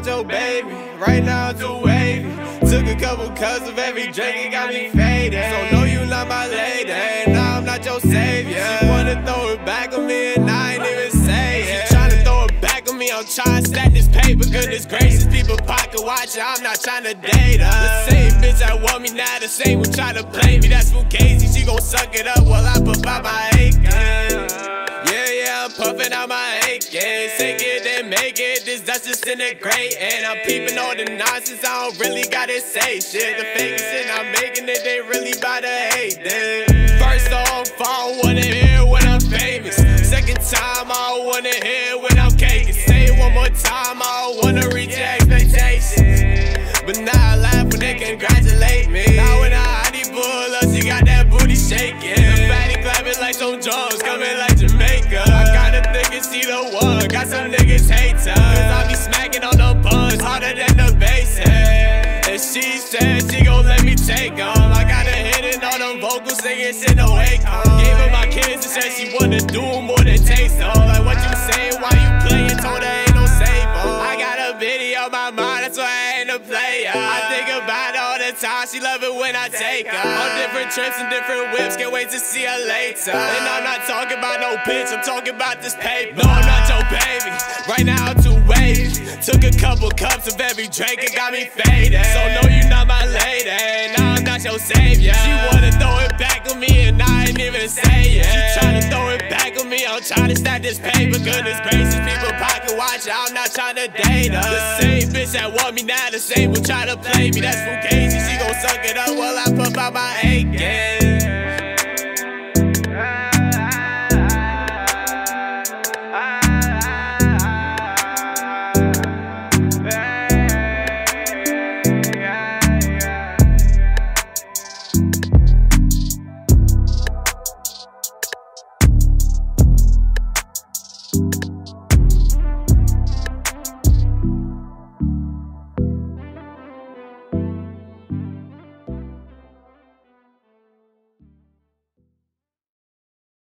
not your baby. Right now I'm wavy. Took a couple cups of every drink, it got me faded. So no, you not my lady. and Now I'm not your savior. She wanna throw it back on me and I ain't even say it. She tryna throw it back on me, I'm trying to stack this paper. Goodness gracious, people pocket watching, I'm not trying to date her. The same bitch that want me now, the same one try to play me. That's Fugazi, she gon' suck it up while I put by my acre puffing out my AK. Take it and make it, this dust disintegrate. And I'm peeping all the nonsense, I don't really gotta say shit. The fake shit I'm making it, they really bout to hate it. First off, I don't wanna hear when I'm famous. Second time, I don't wanna hear when I'm caking. Say it one more time, I don't wanna reach your expectations. But now I laugh when they congratulate me. Now when I hottie pull up, she got that booty shaking. The fatty clapping like some drums coming like than taste. Like what you saying, why you playing? Told her ain't no save oh. I got a video on my mind, that's why I ain't a player. I think about all the time, she love it when I take her. On different trips and different whips, can't wait to see her later. And I'm not talking about no bitch, I'm talking about this paper. No, I'm not your baby, right now I'm too wavy. Took a couple cups of every drink, it got me faded. So no, you're not my lady, no, I'm not your savior. She wanna throw it back I'm tryna stack this paper. Goodness gracious, people pocket watch, I'm not tryna date her. The same bitch that want me now, the same will try to play me. That's Fugazi, she gon' suck it up while I pump out my aching.